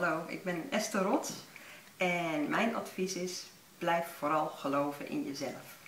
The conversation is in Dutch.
hallo, ik ben Esther Rot en mijn advies is blijf vooral geloven in jezelf.